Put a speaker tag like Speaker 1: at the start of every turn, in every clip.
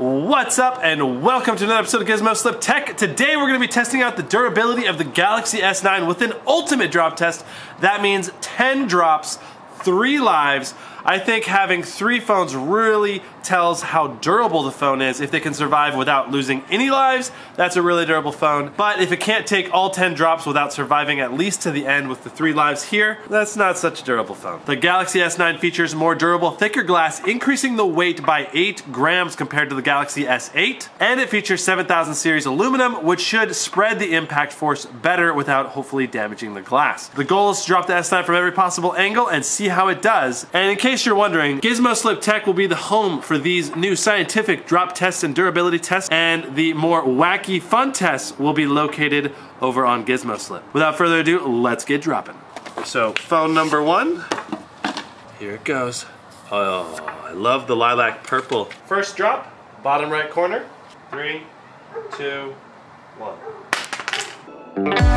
Speaker 1: What's up and welcome to another episode of Gizmo Slip Tech. Today we're going to be testing out the durability of the Galaxy S9 with an ultimate drop test. That means 10 drops, 3 lives. I think having three phones really tells how durable the phone is. If they can survive without losing any lives, that's a really durable phone. But if it can't take all 10 drops without surviving at least to the end with the three lives here, that's not such a durable phone. The Galaxy S9 features more durable, thicker glass, increasing the weight by 8 grams compared to the Galaxy S8. And it features 7000 series aluminum, which should spread the impact force better without hopefully damaging the glass. The goal is to drop the S9 from every possible angle and see how it does. And in case you're wondering, Gizmo Slip Tech will be the home for these new scientific drop tests and durability tests, and the more wacky fun tests will be located over on Gizmo Slip. Without further ado, let's get dropping. So, phone number one, here it goes. Oh, I love the lilac purple. First drop, bottom right corner. Three, two, one.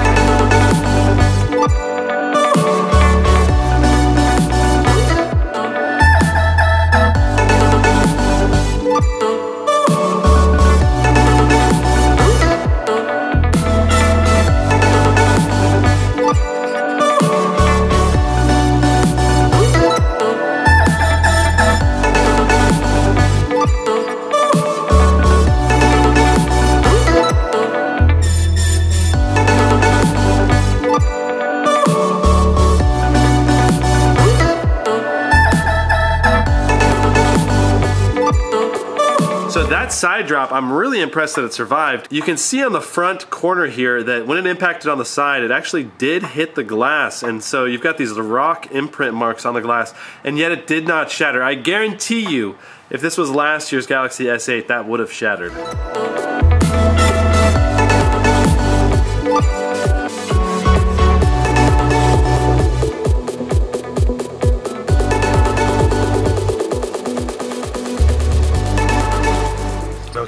Speaker 1: So that side drop, I'm really impressed that it survived. You can see on the front corner here that when it impacted on the side, it actually did hit the glass. And so you've got these rock imprint marks on the glass, and yet it did not shatter. I guarantee you, if this was last year's Galaxy S8, that would have shattered.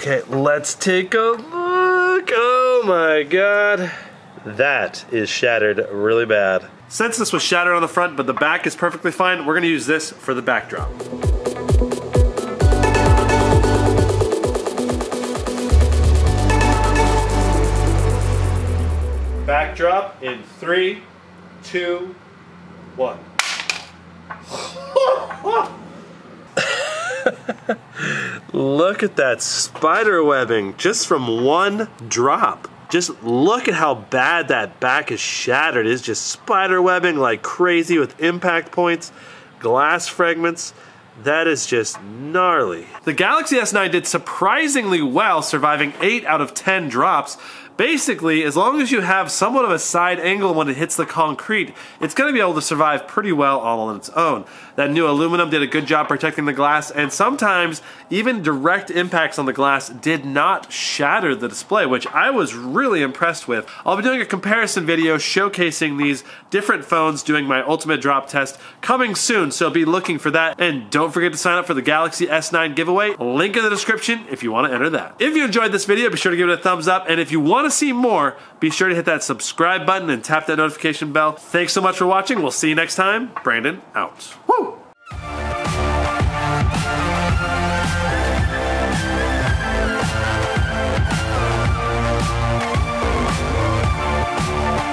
Speaker 1: Okay, let's take a look. Oh my god. That is shattered really bad. Since this was shattered on the front, but the back is perfectly fine, we're gonna use this for the backdrop. Backdrop in three, two, one. Look at that spider webbing just from one drop. Just look at how bad that back is shattered. It's just spider webbing like crazy with impact points, glass fragments. That is just gnarly. The Galaxy S9 did surprisingly well, surviving 8 out of 10 drops. Basically, as long as you have somewhat of a side angle when it hits the concrete, it's going to be able to survive pretty well all on its own. That new aluminum did a good job protecting the glass, and sometimes even direct impacts on the glass did not shatter the display, which I was really impressed with. I'll be doing a comparison video showcasing these different phones doing my ultimate drop test coming soon, so be looking for that. And don't forget to sign up for the Galaxy S9 giveaway. Link in the description if you want to enter that. If you enjoyed this video, be sure to give it a thumbs up, and if you want to see more, be sure to hit that subscribe button and tap that notification bell. Thanks so much for watching. We'll see you next time. Brandon out. Woo!